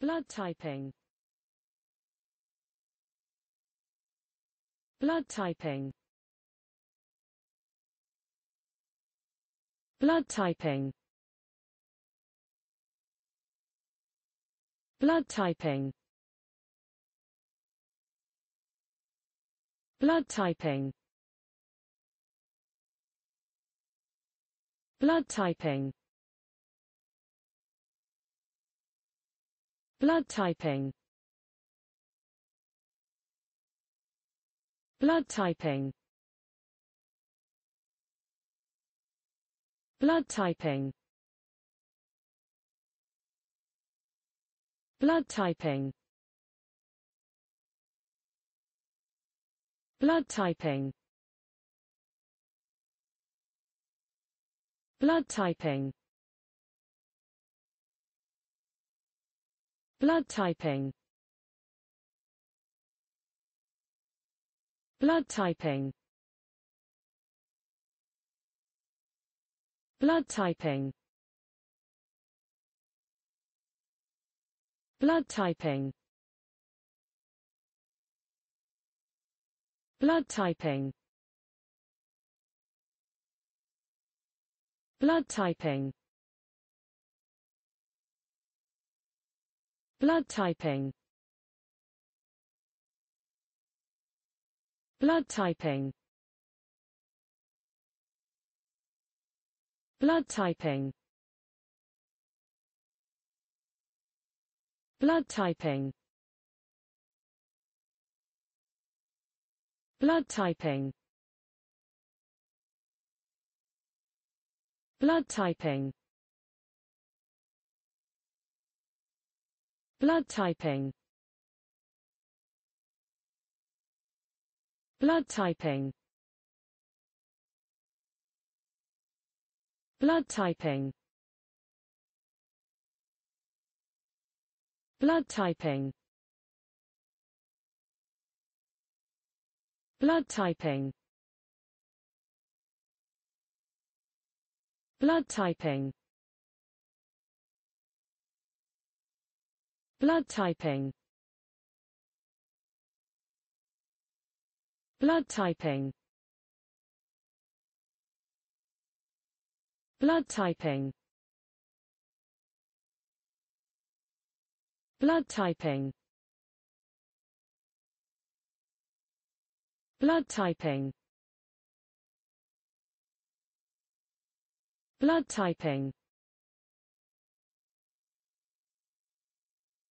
blood typing. Blood typing. Blood typing. Blood typing. Blood typing. Blood typing blood typing. Blood typing. Blood typing. Blood typing. Blood typing. Blood typing blood typing. Blood typing. Blood typing. Blood typing. Blood typing. Blood typing blood typing. Blood typing. Blood typing. Blood typing. Blood typing. Blood typing blood typing. Blood typing. Blood typing. Blood typing. Blood typing. Blood typing blood typing. Blood typing. Blood typing. Blood typing. Blood typing. Blood typing